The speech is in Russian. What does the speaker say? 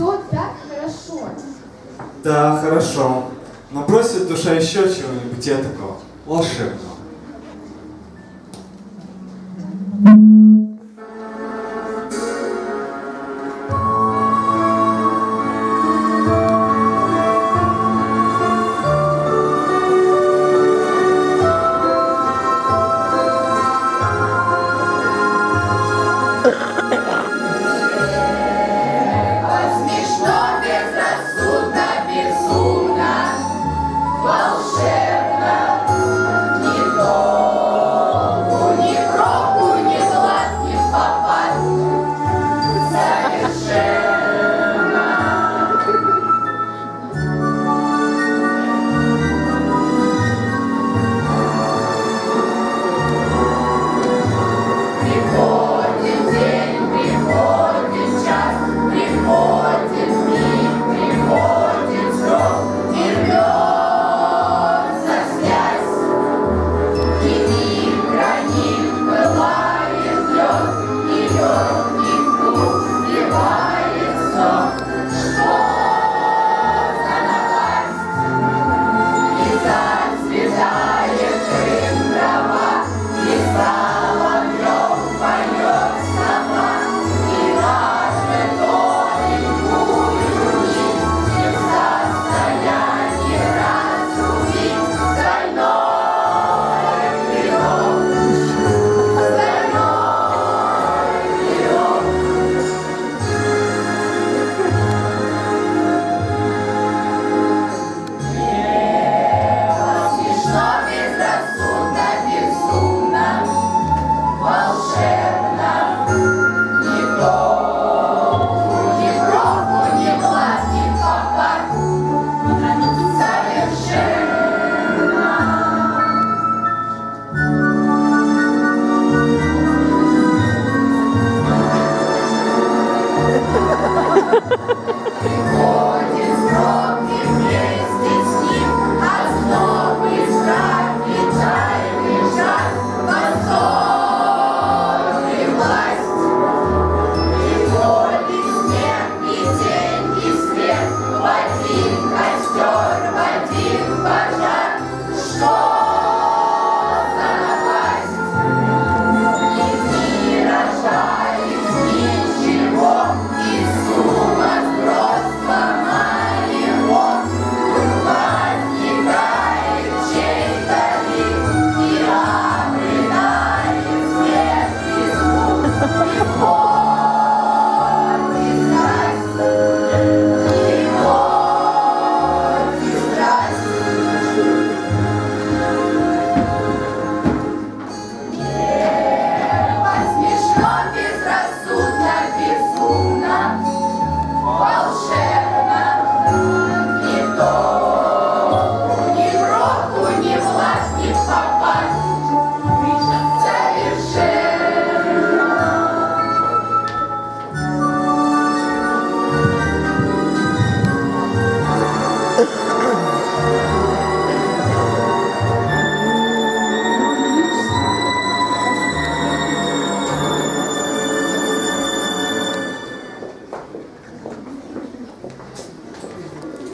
все так хорошо. Да, хорошо. Но просит душа еще чего-нибудь этакого, волшебного. Bolshevik.